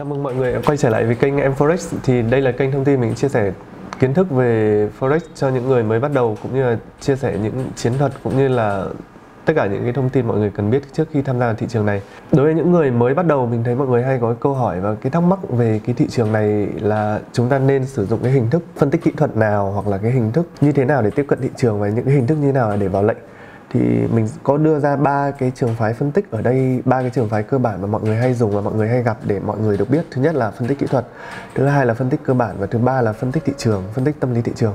Chào mừng mọi người quay trở lại với kênh Em Forex thì đây là kênh thông tin mình chia sẻ kiến thức về Forex cho những người mới bắt đầu, cũng như là chia sẻ những chiến thuật, cũng như là tất cả những cái thông tin mọi người cần biết trước khi tham gia thị trường này. Đối với những người mới bắt đầu, mình thấy mọi người hay có câu hỏi và cái thắc mắc về cái thị trường này là chúng ta nên sử dụng cái hình thức phân tích kỹ thuật nào, hoặc là cái hình thức như thế nào để tiếp cận thị trường và những cái hình thức như nào để vào lệnh thì mình có đưa ra ba cái trường phái phân tích ở đây, ba cái trường phái cơ bản mà mọi người hay dùng và mọi người hay gặp để mọi người được biết. Thứ nhất là phân tích kỹ thuật, thứ hai là phân tích cơ bản và thứ ba là phân tích thị trường, phân tích tâm lý thị trường.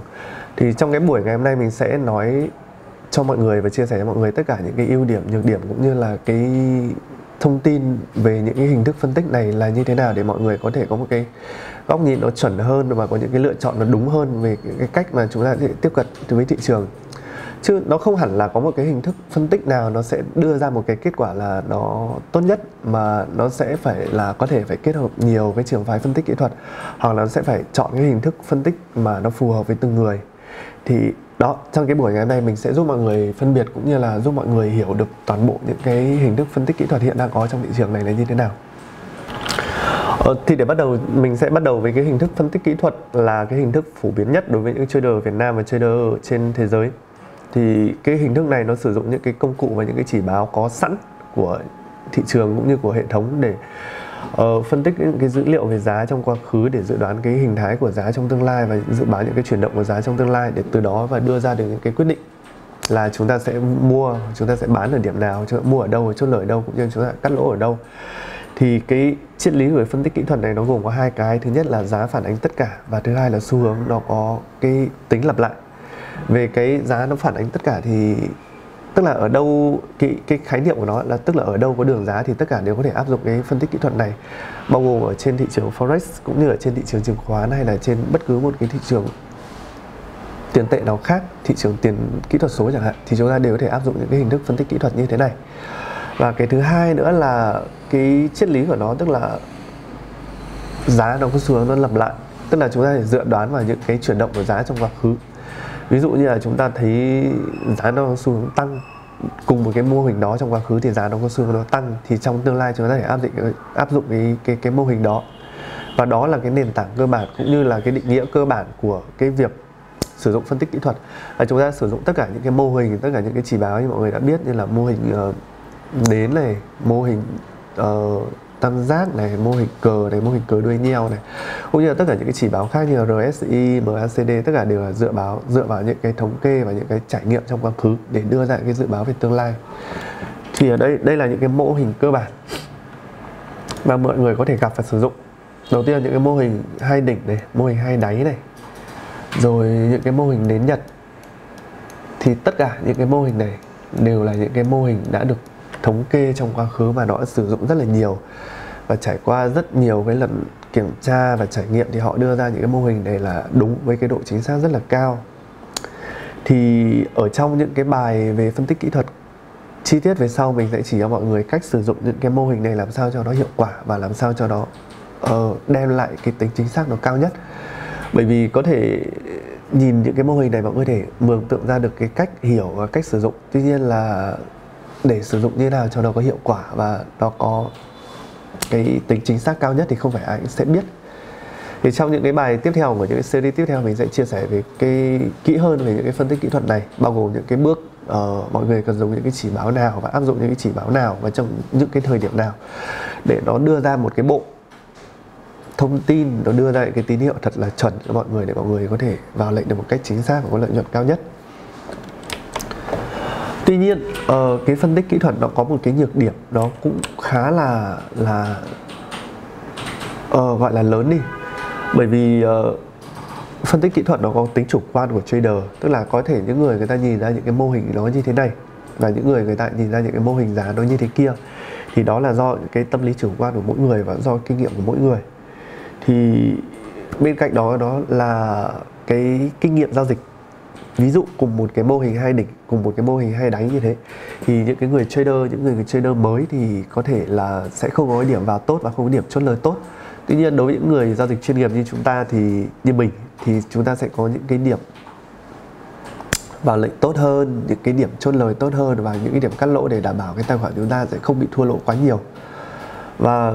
Thì trong cái buổi ngày hôm nay mình sẽ nói cho mọi người và chia sẻ cho mọi người tất cả những cái ưu điểm, nhược điểm cũng như là cái thông tin về những cái hình thức phân tích này là như thế nào để mọi người có thể có một cái góc nhìn nó chuẩn hơn và có những cái lựa chọn nó đúng hơn về cái cách mà chúng ta sẽ tiếp cận với thị trường chứ nó không hẳn là có một cái hình thức phân tích nào nó sẽ đưa ra một cái kết quả là nó tốt nhất mà nó sẽ phải là có thể phải kết hợp nhiều với trường phái phân tích kỹ thuật hoặc là nó sẽ phải chọn cái hình thức phân tích mà nó phù hợp với từng người. Thì đó trong cái buổi ngày hôm nay mình sẽ giúp mọi người phân biệt cũng như là giúp mọi người hiểu được toàn bộ những cái hình thức phân tích kỹ thuật hiện đang có trong thị trường này là như thế nào. Ờ, thì để bắt đầu mình sẽ bắt đầu với cái hình thức phân tích kỹ thuật là cái hình thức phổ biến nhất đối với những trader Việt Nam và trader trên thế giới thì cái hình thức này nó sử dụng những cái công cụ và những cái chỉ báo có sẵn của thị trường cũng như của hệ thống để uh, phân tích những cái dữ liệu về giá trong quá khứ để dự đoán cái hình thái của giá trong tương lai và dự báo những cái chuyển động của giá trong tương lai để từ đó và đưa ra được những cái quyết định là chúng ta sẽ mua chúng ta sẽ bán ở điểm nào chúng ta mua ở đâu chốt lời ở đâu cũng như chúng ta cắt lỗ ở đâu. Thì cái triết lý của phân tích kỹ thuật này nó gồm có hai cái. Thứ nhất là giá phản ánh tất cả và thứ hai là xu hướng nó có cái tính lặp lại về cái giá nó phản ánh tất cả thì, tức là ở đâu, cái cái khái niệm của nó là tức là ở đâu có đường giá thì tất cả đều có thể áp dụng cái phân tích kỹ thuật này. Bao gồm ở trên thị trường forex cũng như ở trên thị trường chứng khoán hay là trên bất cứ một cái thị trường tiền tệ nào khác, thị trường tiền kỹ thuật số chẳng hạn, thì chúng ta đều có thể áp dụng những cái hình thức phân tích kỹ thuật như thế này. Và cái thứ hai nữa là cái triết lý của nó, tức là giá nó có xu hướng nó lặp lại. Tức là chúng ta phải dựa đoán vào những cái chuyển động của giá trong quá khứ ví dụ như là chúng ta thấy giá nó xu hướng tăng cùng một cái mô hình đó trong quá khứ thì giá nó có xu hướng nó tăng thì trong tương lai chúng ta thể áp dụng áp dụng cái cái cái mô hình đó. Và đó là cái nền tảng cơ bản cũng như là cái định nghĩa cơ bản của cái việc sử dụng phân tích kỹ thuật. Là chúng ta sử dụng tất cả những cái mô hình tất cả những cái chỉ báo như mọi người đã biết như là mô hình uh, đến này mô hình uh, tam giác này mô hình cờ này mô hình cờ đuôi nheo này cũng như là tất cả những cái chỉ báo khác như là RSI, MACD tất cả đều là dựa báo dựa vào những cái thống kê và những cái trải nghiệm trong quá khứ để đưa ra những cái dự báo về tương lai. Thì ở đây đây là những cái mô hình cơ bản mà mọi người có thể gặp và sử dụng. Đầu tiên là những cái mô hình hai đỉnh này mô hình hai đáy này rồi những cái mô hình nến nhật. Thì tất cả những cái mô hình này đều là những cái mô hình đã được thống kê trong quá khứ và nó đã sử dụng rất là nhiều và trải qua rất nhiều cái lần kiểm tra và trải nghiệm thì họ đưa ra những cái mô hình này là đúng với cái độ chính xác rất là cao. Thì ở trong những cái bài về phân tích kỹ thuật chi tiết về sau mình sẽ chỉ cho mọi người cách sử dụng những cái mô hình này làm sao cho nó hiệu quả và làm sao cho nó uh, đem lại cái tính chính xác nó cao nhất. Bởi vì có thể nhìn những cái mô hình này mọi người có thể mường tượng ra được cái cách hiểu và cách sử dụng. Tuy nhiên là để sử dụng như nào cho nó có hiệu quả và nó có cái tính chính xác cao nhất thì không phải ai cũng sẽ biết. Thì trong những cái bài tiếp theo của những cái series tiếp theo mình sẽ chia sẻ về cái kỹ hơn về những cái phân tích kỹ thuật này bao gồm những cái bước uh, mọi người cần dùng những cái chỉ báo nào và áp dụng những cái chỉ báo nào và trong những cái thời điểm nào để nó đưa ra một cái bộ thông tin nó đưa ra cái tín hiệu thật là chuẩn cho mọi người để mọi người có thể vào lệnh được một cách chính xác và có lợi nhuận cao nhất tuy nhiên uh, cái phân tích kỹ thuật nó có một cái nhược điểm nó cũng khá là là uh, gọi là lớn đi. Bởi vì uh, phân tích kỹ thuật nó có tính chủ quan của trader tức là có thể những người người ta nhìn ra những cái mô hình nó như thế này và những người người ta nhìn ra những cái mô hình giá nó như thế kia thì đó là do cái tâm lý chủ quan của mỗi người và do kinh nghiệm của mỗi người. Thì bên cạnh đó đó là cái kinh nghiệm giao dịch ví dụ cùng một cái mô hình hai đỉnh cùng một cái mô hình hai đáy như thế, thì những cái người trader, những người trader mới thì có thể là sẽ không có điểm vào tốt và không có điểm chốt lời tốt. Tuy nhiên đối với những người giao dịch chuyên nghiệp như chúng ta thì, như mình thì chúng ta sẽ có những cái điểm vào lệnh tốt hơn, những cái điểm chốt lời tốt hơn và những cái điểm cắt lỗ để đảm bảo cái tài khoản chúng ta sẽ không bị thua lỗ quá nhiều. Và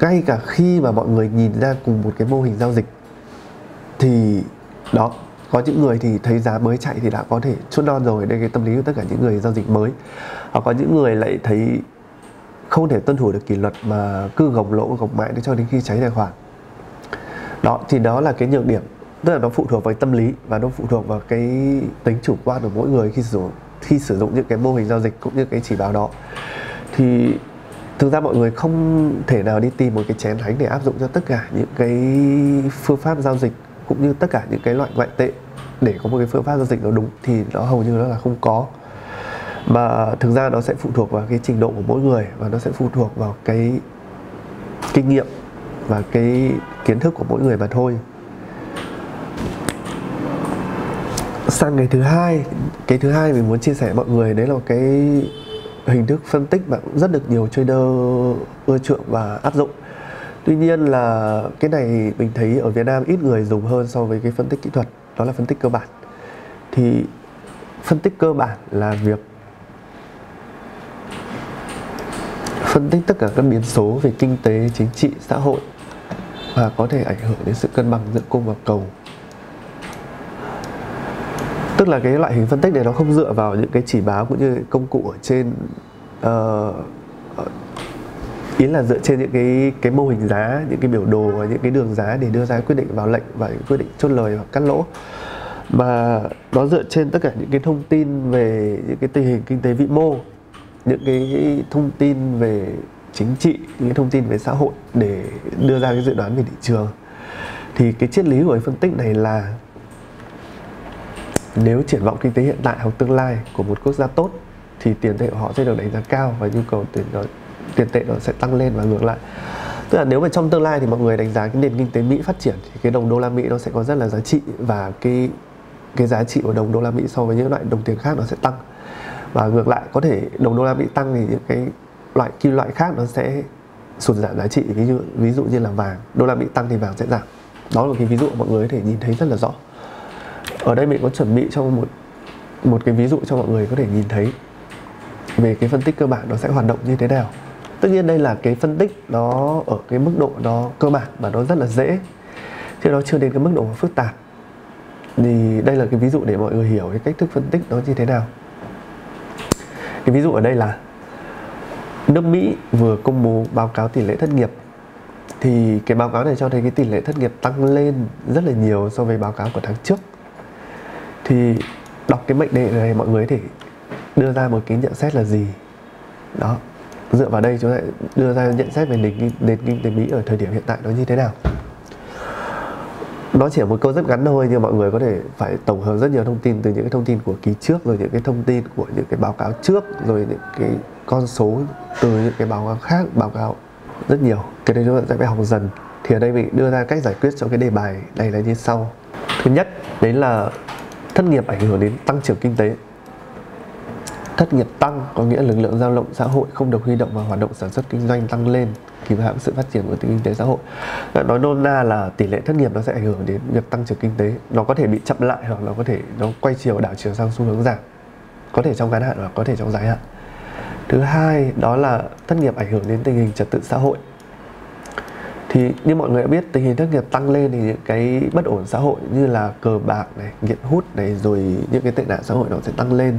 ngay cả khi mà mọi người nhìn ra cùng một cái mô hình giao dịch thì đó có những người thì thấy giá mới chạy thì đã có thể chốt non rồi. Đây cái tâm lý của tất cả những người giao dịch mới. Hoặc có những người lại thấy không thể tuân thủ được kỷ luật mà cứ gồng lỗ, gồng mãi cho đến khi cháy tài khoản. Đó, thì đó là cái nhược điểm. Tức là nó phụ thuộc vào tâm lý và nó phụ thuộc vào cái tính chủ quan của mỗi người khi sử dụng, khi sử dụng những cái mô hình giao dịch cũng như cái chỉ báo đó. Thì thực ra mọi người không thể nào đi tìm một cái chén thánh để áp dụng cho tất cả những cái phương pháp giao dịch cũng như tất cả những cái loại ngoại tệ để có một cái phương pháp giao dịch nó đúng thì nó hầu như nó là không có. Mà thực ra nó sẽ phụ thuộc vào cái trình độ của mỗi người và nó sẽ phụ thuộc vào cái kinh nghiệm và cái kiến thức của mỗi người mà thôi. Sang ngày thứ hai, cái thứ hai mình muốn chia sẻ mọi người, đấy là cái hình thức phân tích mà cũng rất được nhiều trader ưa chuộng và áp dụng tuy nhiên là cái này mình thấy ở Việt Nam ít người dùng hơn so với cái phân tích kỹ thuật đó là phân tích cơ bản. Thì phân tích cơ bản là việc phân tích tất cả các biến số về kinh tế chính trị xã hội và có thể ảnh hưởng đến sự cân bằng giữa cung và cầu. Tức là cái loại hình phân tích này nó không dựa vào những cái chỉ báo cũng như công cụ ở trên uh, ý là dựa trên những cái cái mô hình giá, những cái biểu đồ và những cái đường giá để đưa ra quyết định vào lệnh và quyết định chốt lời hoặc cắt lỗ. Mà nó dựa trên tất cả những cái thông tin về những cái tình hình kinh tế vĩ mô, những cái thông tin về chính trị, những cái thông tin về xã hội để đưa ra cái dự đoán về thị trường. Thì cái triết lý của cái phân tích này là nếu triển vọng kinh tế hiện tại hoặc tương lai của một quốc gia tốt thì tiền tệ của họ sẽ được đánh giá cao và nhu cầu tiền tiền tệ nó sẽ tăng lên và ngược lại. Tức là nếu mà trong tương lai thì mọi người đánh giá cái nền kinh tế Mỹ phát triển thì cái đồng đô la Mỹ nó sẽ có rất là giá trị và cái cái giá trị của đồng đô la Mỹ so với những loại đồng tiền khác nó sẽ tăng. Và ngược lại, có thể đồng đô la Mỹ tăng thì những cái loại, kim loại khác nó sẽ sụt giảm giá trị. Ví dụ ví dụ như là vàng, đô la Mỹ tăng thì vàng sẽ giảm. Đó là một cái ví dụ mọi người có thể nhìn thấy rất là rõ. Ở đây mình có chuẩn bị cho một một cái ví dụ cho mọi người có thể nhìn thấy về cái phân tích cơ bản nó sẽ hoạt động như thế nào tất nhiên đây là cái phân tích nó ở cái mức độ nó cơ bản và nó rất là dễ. Chứ nó chưa đến cái mức độ phức tạp. Thì đây là cái ví dụ để mọi người hiểu cái cách thức phân tích nó như thế nào. Cái ví dụ ở đây là, nước Mỹ vừa công bố báo cáo tỷ lệ thất nghiệp. Thì cái báo cáo này cho thấy cái tỷ lệ thất nghiệp tăng lên rất là nhiều so với báo cáo của tháng trước. Thì đọc cái mệnh đề này, mọi người có thể đưa ra một cái nhận xét là gì? Đó dựa vào đây chúng ta đưa ra nhận xét về nền, nền kinh tế Mỹ ở thời điểm hiện tại nó như thế nào. Nó chỉ là một câu rất ngắn thôi nhưng mọi người có thể phải tổng hợp rất nhiều thông tin từ những cái thông tin của kỳ trước rồi những cái thông tin của những cái báo cáo trước rồi những cái con số từ những cái báo cáo khác báo cáo rất nhiều. Cái đây chúng ta sẽ phải học dần. Thì ở đây mình đưa ra cách giải quyết cho cái đề bài này là như sau. Thứ nhất đấy là thất nghiệp ảnh hưởng đến tăng trưởng kinh tế thất nghiệp tăng có nghĩa lực lượng lao động xã hội không được huy động vào hoạt động sản xuất kinh doanh tăng lên thì hãm sự phát triển của kinh tế xã hội. Nói nôm na là tỷ lệ thất nghiệp nó sẽ ảnh hưởng đến việc tăng trưởng kinh tế. Nó có thể bị chậm lại hoặc nó có thể nó quay chiều đảo chiều sang xu hướng giảm. Có thể trong ngắn hạn hoặc có thể trong dài hạn. Thứ hai, đó là thất nghiệp ảnh hưởng đến tình hình trật tự xã hội. Thì như mọi người đã biết, tình hình thất nghiệp tăng lên thì những cái bất ổn xã hội như là cờ bạc này, nghiện hút này, rồi những cái tệ nạn xã hội nó sẽ tăng lên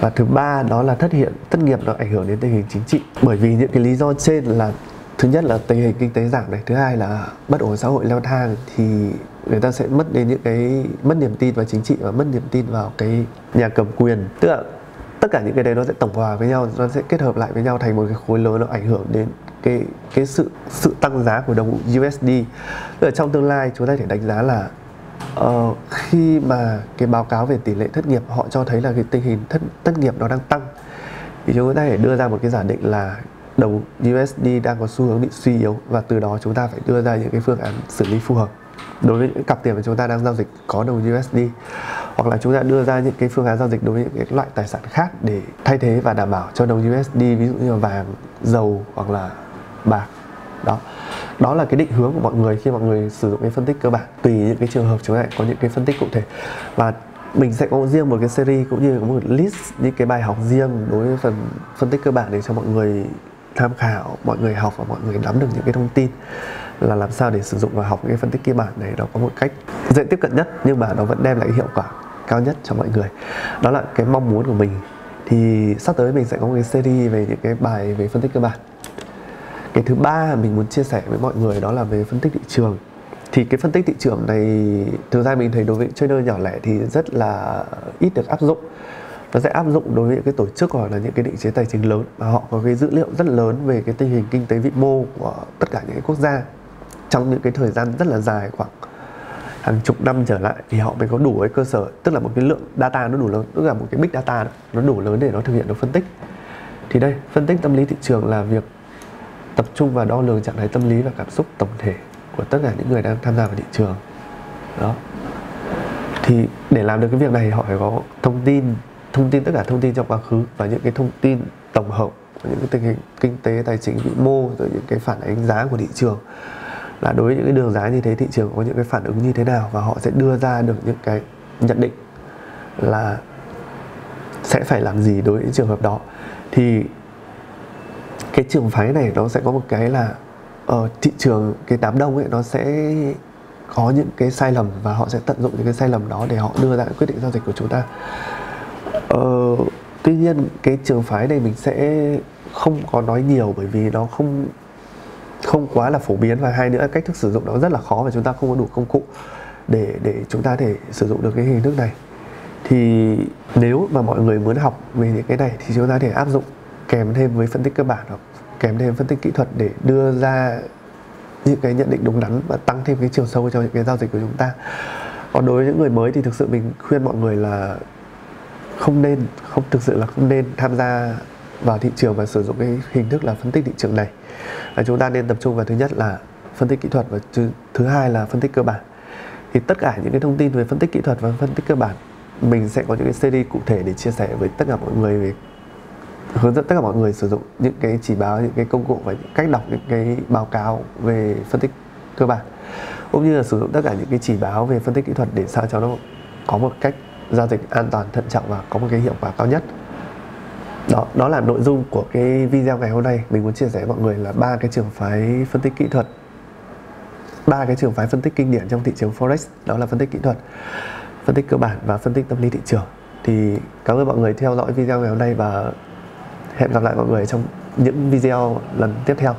và thứ ba đó là thất hiện, thất nghiệp nó ảnh hưởng đến tình hình chính trị. Bởi vì những cái lý do trên là, thứ nhất là tình hình kinh tế giảm này, thứ hai là bất ổn xã hội leo thang, thì người ta sẽ mất đến những cái, mất niềm tin vào chính trị và mất niềm tin vào cái nhà cầm quyền. Tức là tất cả những cái đấy nó sẽ tổng hòa với nhau, nó sẽ kết hợp lại với nhau thành một cái khối lớn, nó ảnh hưởng đến cái cái sự sự tăng giá của đồng USD tức là trong tương lai, chúng ta thể đánh giá là Ờ, khi mà cái báo cáo về tỷ lệ thất nghiệp họ cho thấy là cái tình hình thất thất nghiệp nó đang tăng. Thì chúng ta thể đưa ra một cái giả định là đồng USD đang có xu hướng bị suy yếu và từ đó chúng ta phải đưa ra những cái phương án xử lý phù hợp. Đối với những cặp tiền mà chúng ta đang giao dịch có đồng USD hoặc là chúng ta đưa ra những cái phương án giao dịch đối với những cái loại tài sản khác để thay thế và đảm bảo cho đồng USD ví dụ như là vàng, dầu hoặc là bạc. Đó đó là cái định hướng của mọi người khi mọi người sử dụng cái phân tích cơ bản, tùy những cái trường hợp chúng ta có những cái phân tích cụ thể. Và mình sẽ có riêng một cái series cũng như có một list những cái bài học riêng đối với phần phân tích cơ bản để cho mọi người tham khảo, mọi người học và mọi người nắm được những cái thông tin là làm sao để sử dụng và học cái phân tích cơ bản này nó có một cách dễ tiếp cận nhất nhưng mà nó vẫn đem lại hiệu quả cao nhất cho mọi người. Đó là cái mong muốn của mình. Thì sắp tới mình sẽ có một cái series về những cái bài về phân tích cơ bản cái thứ ba mình muốn chia sẻ với mọi người đó là về phân tích thị trường. Thì cái phân tích thị trường này thực ra mình thấy đối với trader nhỏ lẻ thì rất là ít được áp dụng. Nó sẽ áp dụng đối với những cái tổ chức hoặc là những cái định chế tài chính lớn và họ có cái dữ liệu rất lớn về cái tình hình kinh tế vĩ mô của tất cả những cái quốc gia trong những cái thời gian rất là dài khoảng hàng chục năm trở lại thì họ mới có đủ cái cơ sở tức là một cái lượng data nó đủ lớn tức là một cái big data đó, nó đủ lớn để nó thực hiện được phân tích. Thì đây phân tích tâm lý thị trường là việc tập trung vào đo lường trạng thái tâm lý và cảm xúc tổng thể của tất cả những người đang tham gia vào thị trường. Đó. Thì để làm được cái việc này họ phải có thông tin thông tin tất cả thông tin trong quá khứ và những cái thông tin tổng hợp của những cái tình hình kinh tế, tài chính, vĩ mô, rồi những cái phản ánh giá của thị trường. Là đối với những cái đường giá như thế, thị trường có những cái phản ứng như thế nào và họ sẽ đưa ra được những cái nhận định là sẽ phải làm gì đối với những trường hợp đó. Thì cái trường phái này nó sẽ có một cái là ở thị trường cái đám đông ấy nó sẽ có những cái sai lầm và họ sẽ tận dụng những cái sai lầm đó để họ đưa ra quyết định giao dịch của chúng ta. Ờ, tuy nhiên cái trường phái này mình sẽ không có nói nhiều bởi vì nó không không quá là phổ biến. Và hai nữa cách thức sử dụng nó rất là khó và chúng ta không có đủ công cụ để để chúng ta thể sử dụng được cái hình thức này. Thì nếu mà mọi người muốn học về những cái này thì chúng ta thể áp dụng kèm thêm với phân tích cơ bản hoặc kèm thêm phân tích kỹ thuật để đưa ra những cái nhận định đúng đắn và tăng thêm cái chiều sâu cho những cái giao dịch của chúng ta. Còn đối với những người mới thì thực sự mình khuyên mọi người là không nên, không, thực sự là không nên tham gia vào thị trường và sử dụng cái hình thức là phân tích thị trường này. Và chúng ta nên tập trung vào thứ nhất là phân tích kỹ thuật và thứ hai là phân tích cơ bản. Thì tất cả những cái thông tin về phân tích kỹ thuật và phân tích cơ bản, mình sẽ có những cái series cụ thể để chia sẻ với tất cả mọi người về hướng dẫn tất cả mọi người sử dụng những cái chỉ báo, những cái công cụ và những cách đọc những cái báo cáo về phân tích cơ bản, cũng như là sử dụng tất cả những cái chỉ báo về phân tích kỹ thuật để sao cho nó có một cách giao dịch an toàn, thận trọng và có một cái hiệu quả cao nhất. Đó đó là nội dung của cái video ngày hôm nay. Mình muốn chia sẻ với mọi người là ba cái trường phái phân tích kỹ thuật, ba cái trường phái phân tích kinh điển trong thị trường forex, đó là phân tích kỹ thuật, phân tích cơ bản và phân tích tâm lý thị trường. Thì cảm ơn mọi người theo dõi video ngày hôm nay và hẹn gặp lại mọi người trong những video lần tiếp theo.